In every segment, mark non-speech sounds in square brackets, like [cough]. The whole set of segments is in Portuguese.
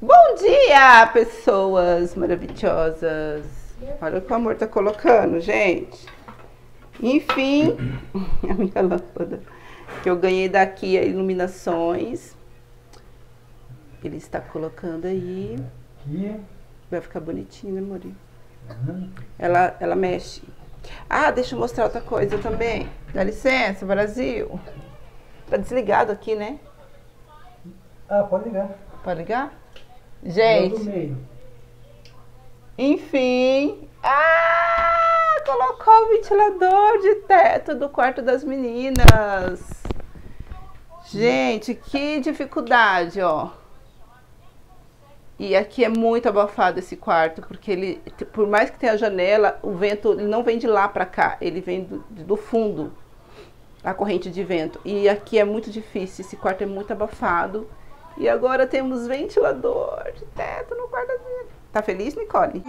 Bom dia, pessoas maravilhosas. Olha o que o amor tá colocando, gente. Enfim, [laughs] a minha lâmpada que eu ganhei daqui a iluminações. Ele está colocando aí. Vai ficar bonitinho, né, Mori? Ela, ela mexe. Ah, deixa eu mostrar outra coisa também. Dá licença, Brasil. Tá desligado aqui, né? Ah, pode ligar. Pode ligar? Gente, enfim. Ah, colocou o ventilador de teto do quarto das meninas. Gente, que dificuldade, ó. E aqui é muito abafado esse quarto, porque ele, por mais que tenha janela, o vento ele não vem de lá pra cá, ele vem do, do fundo, a corrente de vento. E aqui é muito difícil, esse quarto é muito abafado. E agora temos ventilador de teto no quarto meninas. Tá feliz, Nicole?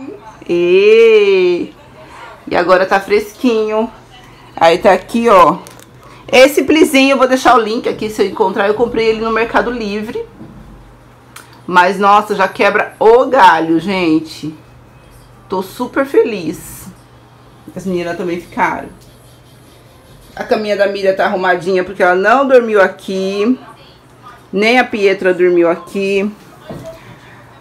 E, e agora tá fresquinho. Aí tá aqui, ó. Esse plizinho, eu vou deixar o link aqui se eu encontrar. Eu comprei ele no Mercado Livre. Mas, nossa, já quebra o galho, gente. Tô super feliz. As meninas também ficaram. A caminha da Miriam tá arrumadinha porque ela não dormiu aqui. Nem a Pietra dormiu aqui.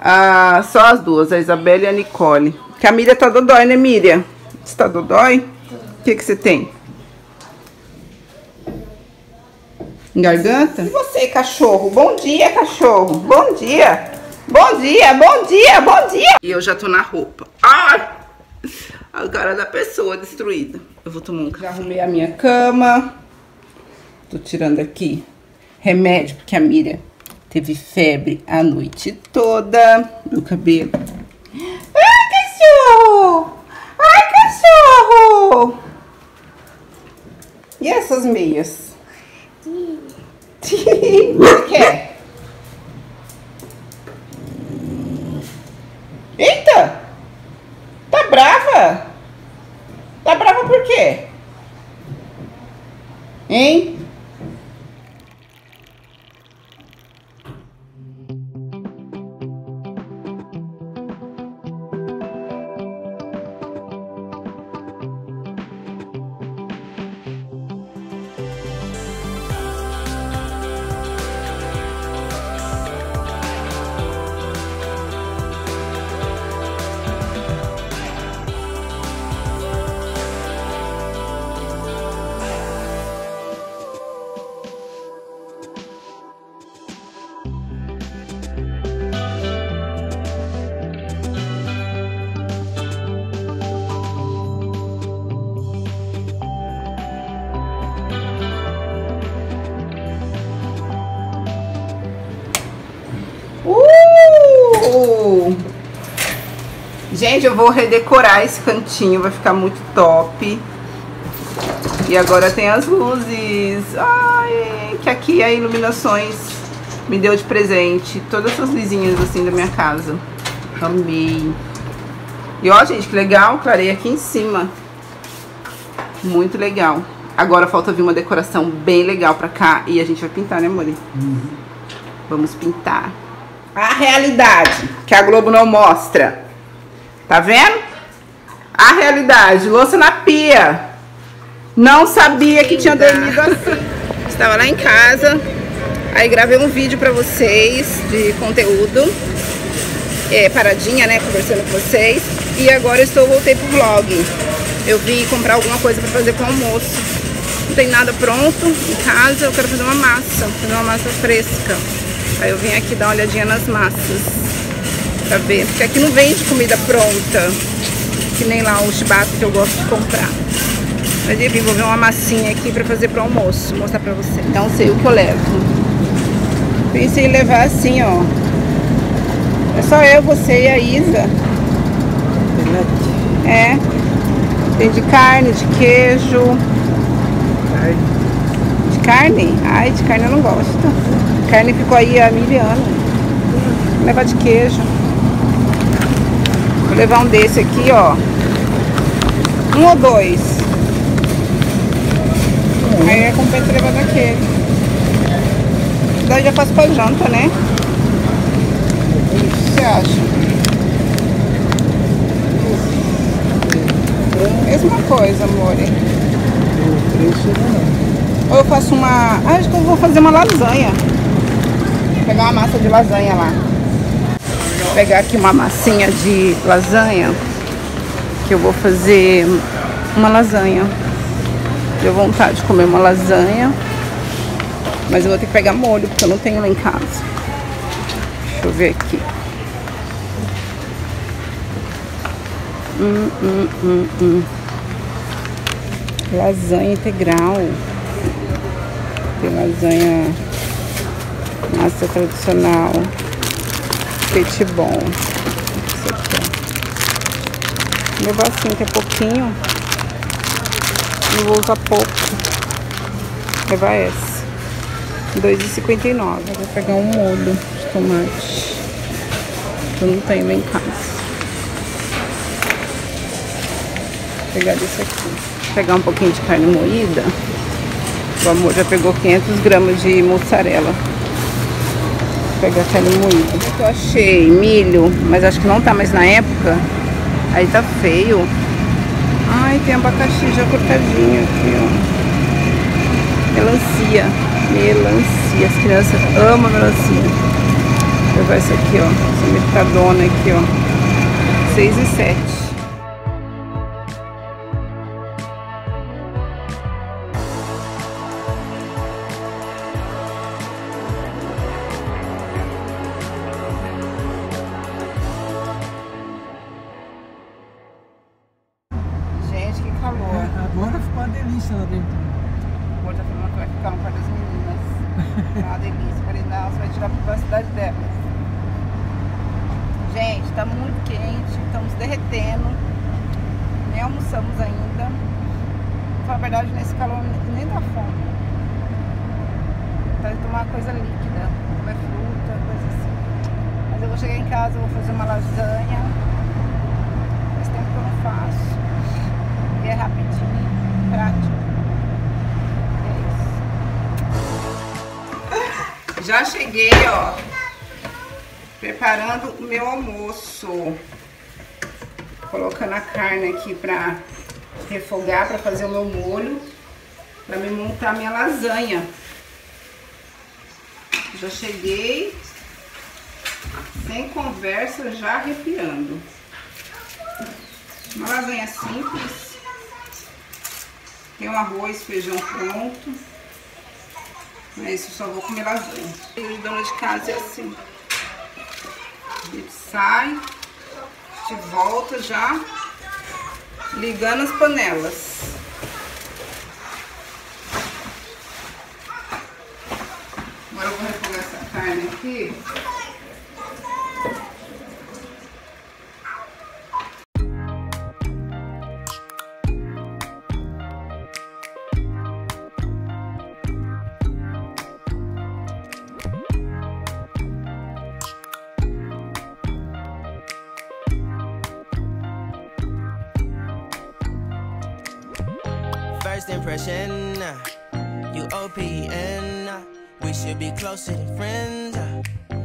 Ah, só as duas, a Isabela e a Nicole. Que a Miriam tá dodói, né, Miriam? Você tá dodói? O que que você tem? Garganta? E você, cachorro? Bom dia, cachorro. Bom dia. Bom dia, bom dia, bom dia. E eu já tô na roupa. Ai! A cara da pessoa destruída. Eu vou tomar um café. Já arrumei a minha cama. Tô tirando aqui remédio, porque a Miriam teve febre a noite toda. Meu cabelo. Ai, cachorro! Ai, cachorro! E essas meias? Gente, eu vou redecorar esse cantinho, vai ficar muito top. E agora tem as luzes. Ai, que aqui a Iluminações me deu de presente. Todas essas luzinhas assim da minha casa. Amei. E ó, gente, que legal. Clarei aqui em cima. Muito legal. Agora falta vir uma decoração bem legal pra cá. E a gente vai pintar, né, amor? Vamos pintar. A realidade que a Globo não mostra. Tá vendo? A realidade. Louça na pia. Não sabia que tinha dormido assim. Estava lá em casa. Aí gravei um vídeo pra vocês de conteúdo. É, paradinha, né? Conversando com vocês. E agora eu estou voltei pro vlog. Eu vim comprar alguma coisa pra fazer pro almoço. Não tem nada pronto em casa. Eu quero fazer uma massa. Fazer uma massa fresca. Aí eu vim aqui dar uma olhadinha nas massas. Pra ver. Porque aqui não vende comida pronta. Que nem lá o chibata que eu gosto de comprar. Mas eu vim, vou ver uma massinha aqui pra fazer pro almoço. Mostrar pra vocês. Então sei o que eu levo. Pensei em levar assim, ó. É só eu, você e a Isa. É. Tem de carne, de queijo. De carne? Ai, de carne eu não gosto. Carne ficou aí a mil anos. Levar de queijo. Levar um desse aqui, ó. Um ou dois. Aí é compensa levar daquele. Daí já faço pra janta, né? acha? Mesma coisa, amore. O preço não. Ou eu faço uma... Ah, acho que eu vou fazer uma lasanha. Vou pegar uma massa de lasanha lá. Pegar aqui uma massinha de lasanha. Que eu vou fazer uma lasanha. Deu vontade de comer uma lasanha. Mas eu vou ter que pegar molho, porque eu não tenho lá em casa. Deixa eu ver aqui. Hum, hum, hum, hum. Lasanha integral. Tem lasanha massa tradicional. Peixe bom. Isso aqui, ó. Assim, que é pouquinho. Eu vou usar pouco. Levar essa. R$2,59. Eu vou pegar um molho de tomate. Que eu não tenho lá em casa. Vou pegar desse aqui. Vou pegar um pouquinho de carne moída. O amor já pegou 500 gramas de mussarela. Pegar carne moída. Eu achei milho, mas acho que não tá mais na época. Aí tá feio. Ai, tem abacaxi já cortadinho aqui, ó. Melancia. Melancia. As crianças amam melancia. Vou levar essa aqui, ó. Essa mercadona aqui, ó. 6 e 7. Verdade, nesse calor nem dá fome. Tá de tomar coisa líquida, comer fruta, coisa assim. Mas eu vou chegar em casa, vou fazer uma lasanha. Faz tempo que eu não faço. E é rapidinho, prático. É isso. Já cheguei, ó. Preparando o meu almoço. Colocando a carne aqui pra refogar, pra fazer o meu molho. Pra me montar minha lasanha. Já cheguei. Sem conversa, já arrepiando. Uma lasanha simples. Tem um arroz, feijão pronto. Mas isso só vou comer lasanha. E dona de casa é assim. A gente sai, a gente volta já ligando as panelas. Agora eu vou refogar essa carne aqui. First impression, you OPN. We should be closer than friends.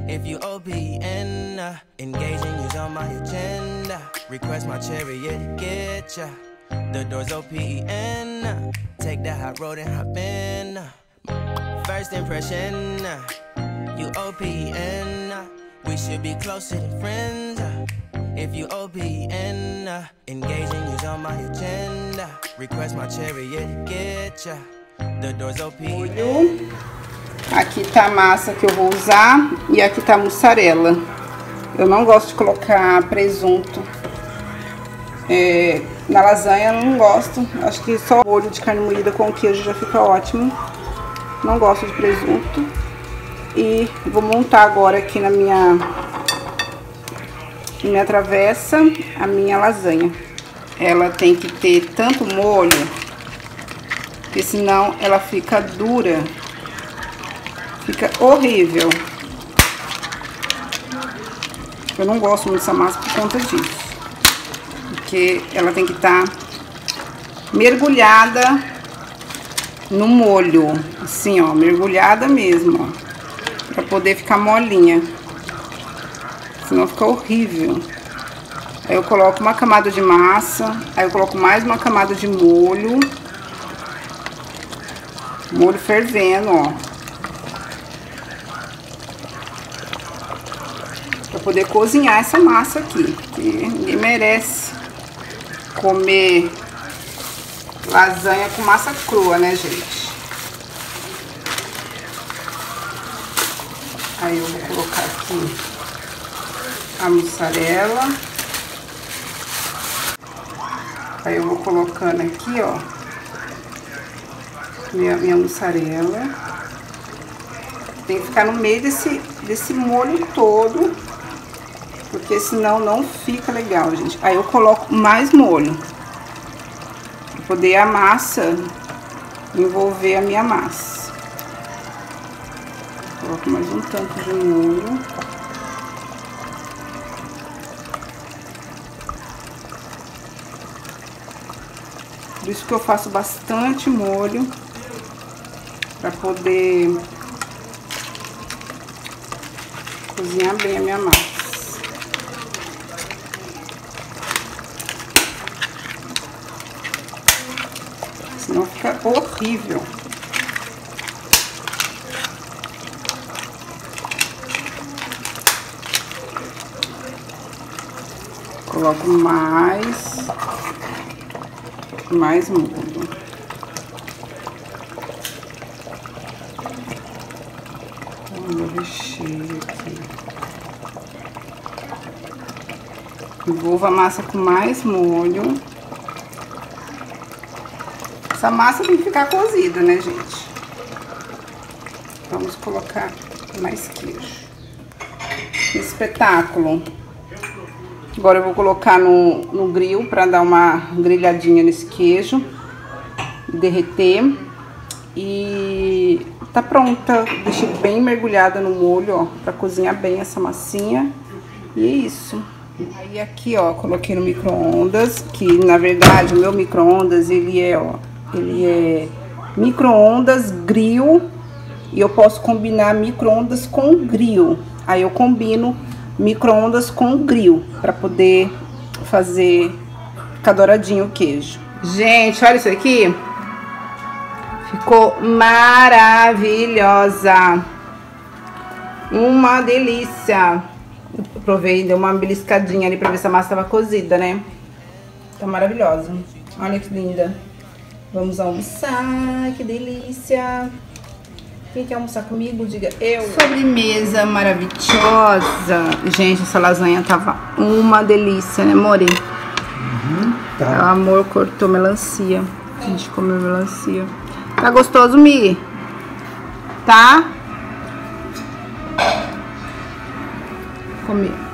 If you OPN, engaging is on my agenda. Request my chariot to get ya. The door's OPN. Take the hot road and hop in. First impression, you OPN. We should be closer than friends. If you uh, engaging is on my agenda. Request my chariot get ya. The door's molho. Aqui tá a massa que eu vou usar e aqui tá a mussarela. Eu não gosto de colocar presunto. É, na lasanha eu não gosto. Acho que só molho de carne moída com queijo já fica ótimo. Não gosto de presunto. E vou montar agora aqui na minha, na minha travessa a minha lasanha. Ela tem que ter tanto molho, porque senão ela fica dura. Fica horrível. Eu não gosto muito dessa massa por conta disso. Porque ela tem que estar mergulhada no molho. Assim, ó, mergulhada mesmo, ó. Pra poder ficar molinha. Senão fica horrível. Aí eu coloco uma camada de massa, aí eu coloco mais uma camada de molho. Molho fervendo, ó. Pra poder cozinhar essa massa aqui. Porque ninguém merece comer lasanha com massa crua, né, gente? Aí eu vou colocar aqui a mussarela. Aí eu vou colocando aqui, ó, minha, minha mussarela. Tem que ficar no meio desse, desse molho todo, porque senão não fica legal, gente. Aí eu coloco mais molho, pra poder a massa envolver a minha massa. Coloco mais um tanto de molho. Por isso que eu faço bastante molho para poder cozinhar bem a minha massa. Senão fica horrível. Coloco mais mais molho. Olha o aqui. Envolvo a massa com mais molho. Essa massa tem que ficar cozida, né, gente? Vamos colocar mais queijo. Espetáculo. Agora eu vou colocar no, no grill para dar uma grelhadinha nesse queijo. Derreter. E tá pronta. Deixei bem mergulhada no molho, ó, para cozinhar bem essa massinha. E é isso. Aí aqui, ó, coloquei no micro-ondas, que na verdade o meu micro-ondas, ele é, ó, ele é micro-ondas grill e eu posso combinar micro-ondas com grill. Aí eu combino micro-ondas com grill, para poder fazer ficar douradinho o queijo. Gente, olha isso aqui. Ficou maravilhosa. Uma delícia. Provei, deu uma beliscadinha ali pra ver se a massa tava cozida, né? Tá maravilhosa. Olha que linda. Vamos almoçar, que delícia. Quem quer almoçar comigo, diga eu. Sobremesa maravilhosa. Gente, essa lasanha tava uma delícia, né, Mori? Uhum, tá. O amor cortou melancia. A gente comeu melancia. Tá gostoso, Mi? Tá? Comer.